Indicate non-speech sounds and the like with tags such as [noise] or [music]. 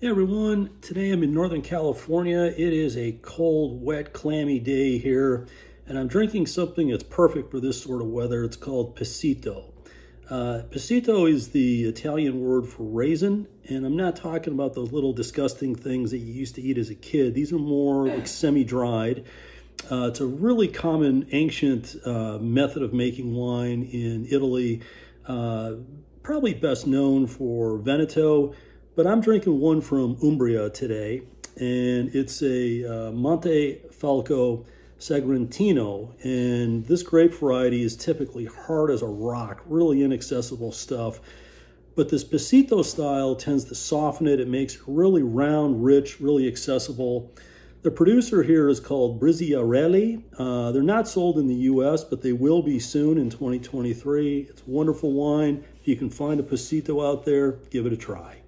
Hey everyone, today I'm in Northern California. It is a cold, wet, clammy day here, and I'm drinking something that's perfect for this sort of weather. It's called Passito. Uh, is the Italian word for raisin, and I'm not talking about those little disgusting things that you used to eat as a kid. These are more like [clears throat] semi-dried. Uh, it's a really common ancient uh, method of making wine in Italy, uh, probably best known for Veneto, but I'm drinking one from Umbria today, and it's a uh, Montefalco Sagrantino. And this grape variety is typically hard as a rock, really inaccessible stuff. But this Passito style tends to soften it. It makes it really round, rich, really accessible. The producer here is called Briziarelli. Uh, they're not sold in the U.S., but they will be soon in 2023. It's wonderful wine. If you can find a Passito out there, give it a try.